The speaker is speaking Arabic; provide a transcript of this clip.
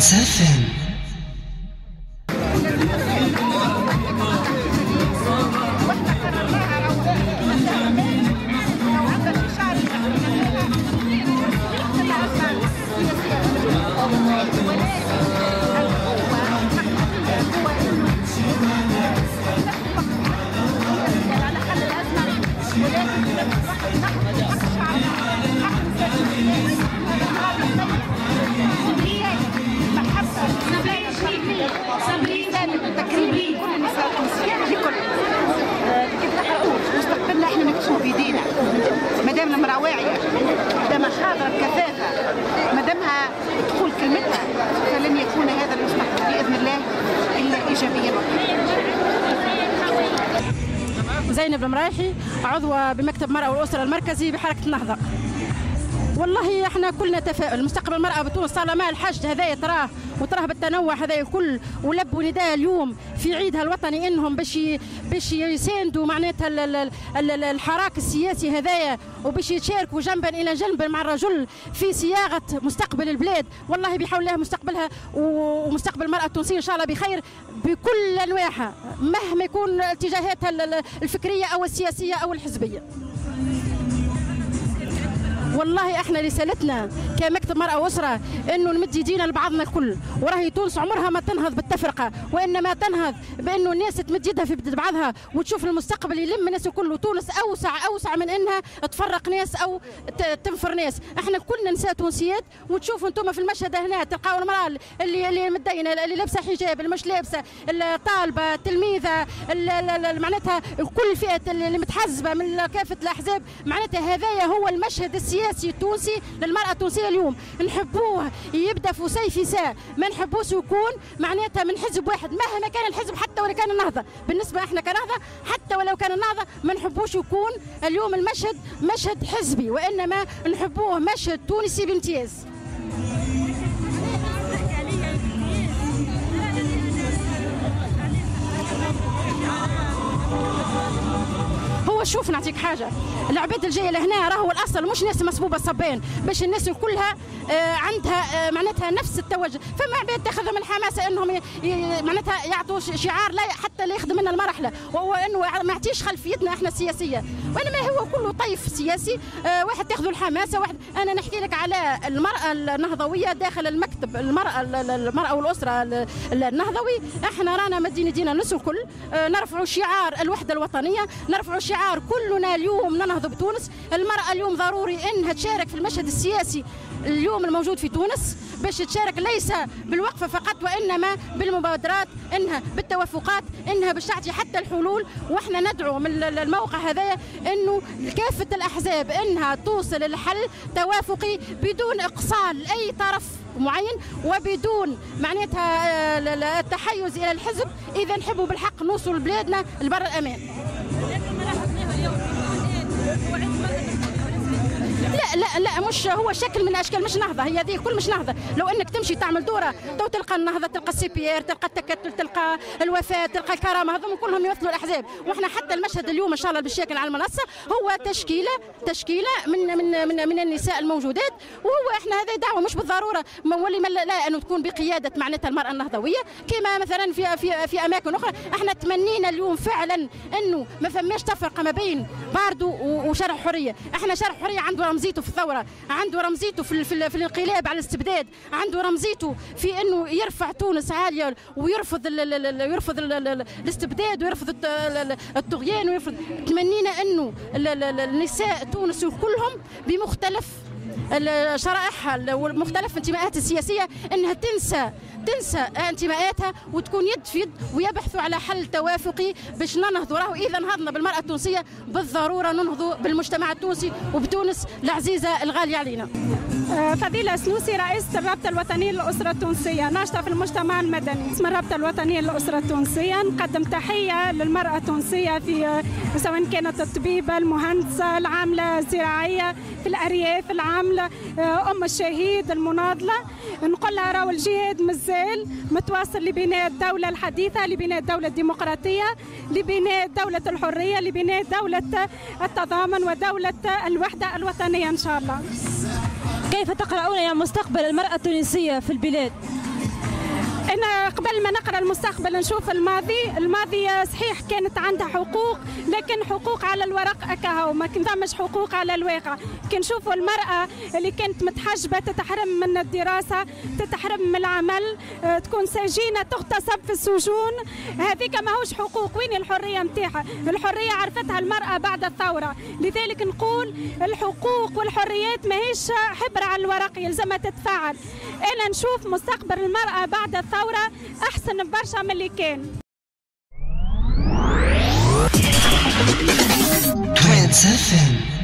Herz FM. زينب المرايحي عضوة بمكتب المرأة والأسرة المركزي بحركة النهضة. والله إحنا كلنا تفاؤل. مستقبل المرأة بتونس طالما الحشد هذايا تراه وتراه بالتنوع هذايا كل ولبوا نداء اليوم في عيدها الوطني إنهم باش باش يساندوا معناتها الحراك السياسي هذايا وباش يتشاركوا جنبا إلى جنب مع الرجل في صياغة مستقبل البلاد. والله بحول الله مستقبلها ومستقبل المرأة التونسية إن شاء الله بخير بكل أنواعها مهما يكون اتجاهاتها الفكرية أو السياسية أو الحزبية. والله إحنا رسالتنا كمكتب مرأة وأسرة إنه نمد يدينا لبعضنا الكل وراهي تونس عمرها ما تنهض بالتفرقة وإنما تنهض بإنه الناس تمد يدها في بعضها وتشوف المستقبل يلم الناس الكل وتونس أوسع أوسع من إنها تفرق ناس أو تنفر ناس. إحنا كلنا نساء تونسيات وتشوفوا أنتم في المشهد هنا تلقاو المرأة اللي اللي مدينة اللي لابسة حجاب اللي مش لابسة الطالبة التلميذة معناتها كل الفئات اللي متحزبة من كافة الأحزاب معناتها هذايا هو المشهد السياسي السياسي التونسي للمرأة التونسية اليوم. نحبوه يبدأ في سيف ما نحبوش يكون معناتها من حزب واحد. مهما كان الحزب حتى ولو كان النهضة. بالنسبة إحنا كنهضة حتى ولو كان النهضة ما نحبوش يكون اليوم المشهد مشهد حزبي. وإنما نحبوه مشهد تونسي بامتياز. هو شوف نعطيك حاجة. العباد الجاية لهنا راهو الأصل مش ناس مسبوبة صبين باش الناس كلها آه عندها آه معناتها نفس التوجه. فما عباد تاخذ من حماسه إنهم معناتها يعطوا شعار لا حتى لا يخدم لنا المرحلة. وهو إنه ما يعطيش خلفيتنا إحنا السياسية. وإنما هو كله طيف سياسي آه واحد تاخذ الحماسه واحد أنا نحكي لك على المرأة النهضوية داخل المكتب المرأة المرأة والأسرة النهضوي. إحنا رانا مدين يدينا الناس الكل نرفعوا شعار الوحدة الوطنية نرفعوا شعار كلنا اليوم ننهض بتونس. المرأة اليوم ضروري أنها تشارك في المشهد السياسي اليوم الموجود في تونس. باش تشارك ليس بالوقفة فقط وإنما بالمبادرات إنها بالتوافقات إنها باش تعطي حتى الحلول. وإحنا ندعو من الموقع هذايا إنه كافة الأحزاب إنها توصل الحل توافقي بدون إقصاء أي طرف معين وبدون معناتها التحيز إلى الحزب. إذا نحبوا بالحق نوصل بلادنا لبر الأمان. واتمنى لا لا لا مش هو شكل من الاشكال مش نهضة هي هذه كل مش نهضة. لو إنك تمشي تعمل دورة توا تلقى النهضة تلقى ال CPR تلقى التكتل تلقى الوفاه تلقى الكرامة هذوم كلهم يمثلوا الأحزاب. وإحنا حتى المشهد اليوم إن شاء الله بالشكل على المنصة هو تشكيلة تشكيلة من من من, من النساء الموجودات. وهو إحنا هذه دعوة مش بالضرورة. مولي لا انه تكون بقيادة معناتها المرأة النهضوية. كما مثلا في في في أماكن أخرى إحنا تمنينا اليوم فعلا إنه ما فماش تفرقة ما بين باردو وشرح حرية. إحنا شرح حرية عنده رمزيته في الثورة عنده رمزيته في, في, في الانقلاب على الاستبداد عنده رمزيته في إنه يرفع تونس عالية ويرفض ال ال ال يرفض ال ال الاستبداد ويرفض الطغيان ويرفض. تمنينا إنه النساء تونس كلهم بمختلف شرائحها ومختلف انتماءاتها السياسية إنها تنسى تنسى انتماءاتها وتكون يد في يد ويبحثوا على حل توافقي باش ننهضوا راهو إذا نهضنا بالمرأة التونسية بالضرورة ننهضوا بالمجتمع التونسي وبتونس العزيزة الغالية علينا. فضيلة سلوسي رئيسة الرابطة الوطنية للأسرة التونسية. ناشطة في المجتمع المدني. اسم الرابطة الوطنية للأسرة التونسية. نقدم تحية للمرأة التونسية في سواء كانت الطبيبة المهندسة العاملة الزراعية في الأرياف العاملة أم الشهيد المناضلة نقول لها راهو الجهاد مازال متواصل لبناء الدولة الحديثة لبناء الدولة الديمقراطية لبناء دولة الحرية لبناء دولة التضامن ودولة الوحدة الوطنية إن شاء الله كيف تقرؤون يا مستقبل المرأة التونسية في البلاد؟ أنا قبل ما نقرأ المستقبل نشوف الماضي. الماضي صحيح كانت عندها حقوق لكن حقوق على الورق أكاهو ما كنتمش حقوق على الواقع. كي نشوفوا المرأة اللي كانت متحجبة تتحرم من الدراسة تتحرم من العمل آه، تكون سجينة تغتصب في السجون هذيك ماهوش حقوق. وين الحرية متاعها؟ الحرية عرفتها المرأة بعد الثورة. لذلك نقول الحقوق والحريات ماهيش حبر على الورق يلزمها تتفاعل. أنا نشوف مستقبل المرأة بعد الثورة أحسن برشا من اللي كان FM